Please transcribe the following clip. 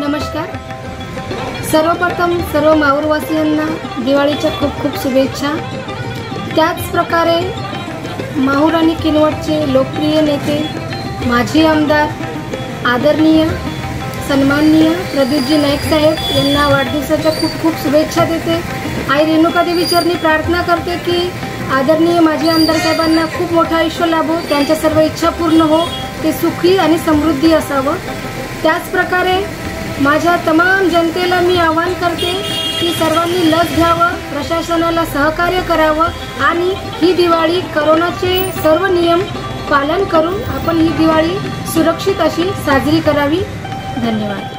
नमस्कार. सर्वप्रथम सर्व माहूरवासियांना दिवाळीच्या खूप खूप शुभेच्छा. त्याचप्रकारे माहूर आणि किनवटचे लोकप्रिय नेते माजी आमदार आदरणीय सन्माननीय प्रदीपजी नाईक साहेब यांना वाढदिवसाच्या खूप खूप शुभेच्छा देते. आई रेणुकादेवी चरणी प्रार्थना करते की आदरणीय माजी आमदार साहेबांना खूप मोठं आयुष्य लाभो त्यांच्या सर्व इच्छा पूर्ण हो ते सुखी आणि समृद्धी असावं. त्याचप्रकारे माझ्या तमाम जनतेला मी आवाहन करते की सर्वांनी लस घ्यावं प्रशासनाला सहकार्य करावं आणि ही दिवाळी करोनाचे सर्व नियम पालन करून आपण ही दिवाळी सुरक्षित अशी साजरी करावी. धन्यवाद.